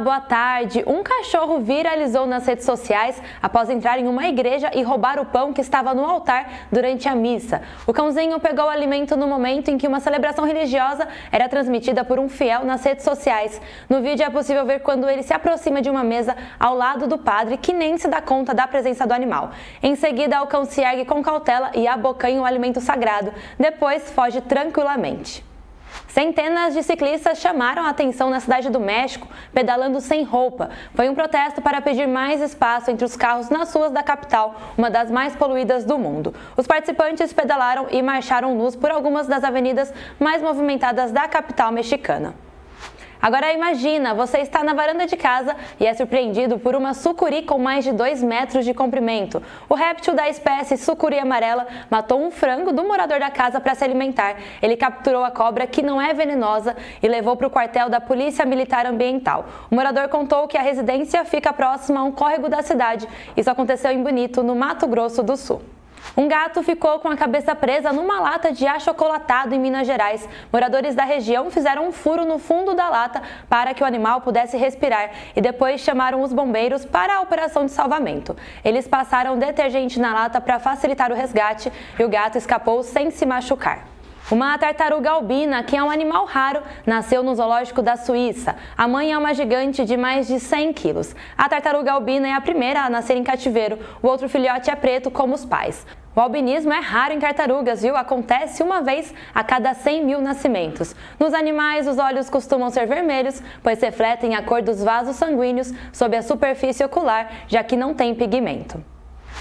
boa tarde. Um cachorro viralizou nas redes sociais após entrar em uma igreja e roubar o pão que estava no altar durante a missa. O cãozinho pegou o alimento no momento em que uma celebração religiosa era transmitida por um fiel nas redes sociais. No vídeo é possível ver quando ele se aproxima de uma mesa ao lado do padre, que nem se dá conta da presença do animal. Em seguida, o cão se ergue com cautela e abocanha o alimento sagrado. Depois, foge tranquilamente. Centenas de ciclistas chamaram a atenção na cidade do México, pedalando sem roupa. Foi um protesto para pedir mais espaço entre os carros nas ruas da capital, uma das mais poluídas do mundo. Os participantes pedalaram e marcharam nus por algumas das avenidas mais movimentadas da capital mexicana. Agora imagina, você está na varanda de casa e é surpreendido por uma sucuri com mais de 2 metros de comprimento. O réptil da espécie sucuri amarela matou um frango do morador da casa para se alimentar. Ele capturou a cobra, que não é venenosa, e levou para o quartel da Polícia Militar Ambiental. O morador contou que a residência fica próxima a um córrego da cidade. Isso aconteceu em Bonito, no Mato Grosso do Sul. Um gato ficou com a cabeça presa numa lata de achocolatado em Minas Gerais. Moradores da região fizeram um furo no fundo da lata para que o animal pudesse respirar e depois chamaram os bombeiros para a operação de salvamento. Eles passaram detergente na lata para facilitar o resgate e o gato escapou sem se machucar. Uma tartaruga albina, que é um animal raro, nasceu no zoológico da Suíça. A mãe é uma gigante de mais de 100 quilos. A tartaruga albina é a primeira a nascer em cativeiro. O outro filhote é preto, como os pais. O albinismo é raro em tartarugas, viu? Acontece uma vez a cada 100 mil nascimentos. Nos animais, os olhos costumam ser vermelhos, pois refletem a cor dos vasos sanguíneos sob a superfície ocular, já que não tem pigmento.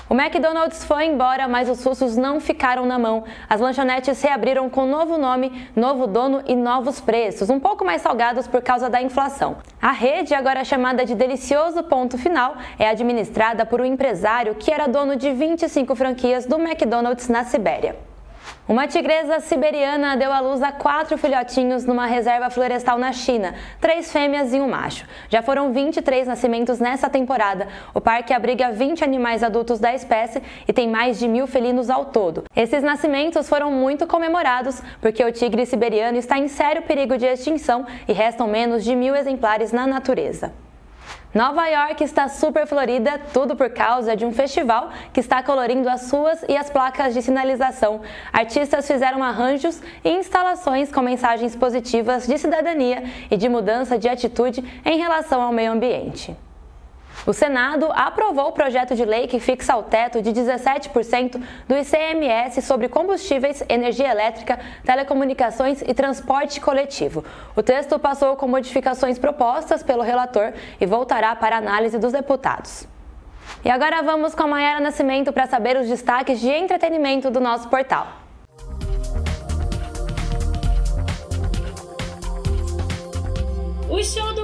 O McDonald's foi embora, mas os sustos não ficaram na mão. As lanchonetes reabriram com novo nome, novo dono e novos preços, um pouco mais salgados por causa da inflação. A rede, agora chamada de Delicioso Ponto Final, é administrada por um empresário que era dono de 25 franquias do McDonald's na Sibéria. Uma tigresa siberiana deu à luz a quatro filhotinhos numa reserva florestal na China, três fêmeas e um macho. Já foram 23 nascimentos nessa temporada. O parque abriga 20 animais adultos da espécie e tem mais de mil felinos ao todo. Esses nascimentos foram muito comemorados porque o tigre siberiano está em sério perigo de extinção e restam menos de mil exemplares na natureza. Nova York está super florida, tudo por causa de um festival que está colorindo as ruas e as placas de sinalização. Artistas fizeram arranjos e instalações com mensagens positivas de cidadania e de mudança de atitude em relação ao meio ambiente. O Senado aprovou o projeto de lei que fixa o teto de 17% do ICMS sobre combustíveis, energia elétrica, telecomunicações e transporte coletivo. O texto passou com modificações propostas pelo relator e voltará para análise dos deputados. E agora vamos com a Mayara Nascimento para saber os destaques de entretenimento do nosso portal. O show do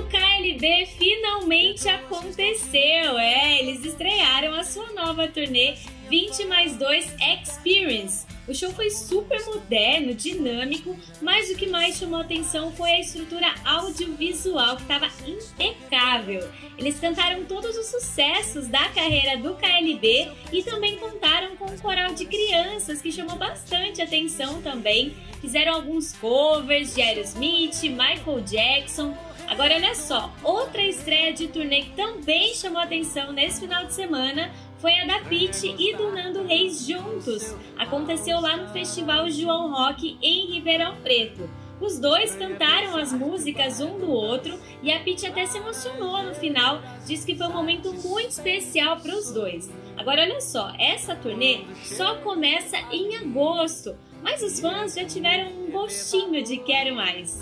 KLB finalmente aconteceu. É, eles estrearam a sua nova turnê 20 mais 2 Experience. O show foi super moderno, dinâmico, mas o que mais chamou atenção foi a estrutura audiovisual que estava impecável. Eles cantaram todos os sucessos da carreira do KLB e também contaram com um coral de crianças que chamou bastante atenção também. Fizeram alguns covers de Aerosmith, Michael Jackson, Agora olha só, outra estreia de turnê que também chamou atenção nesse final de semana foi a da Pete e do Nando Reis juntos. Aconteceu lá no Festival João Rock em Ribeirão Preto. Os dois cantaram as músicas um do outro e a Pete até se emocionou no final, disse que foi um momento muito especial para os dois. Agora olha só, essa turnê só começa em agosto, mas os fãs já tiveram um gostinho de quero mais.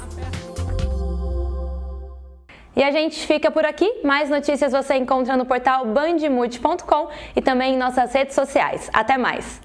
E a gente fica por aqui. Mais notícias você encontra no portal bandmute.com e também em nossas redes sociais. Até mais!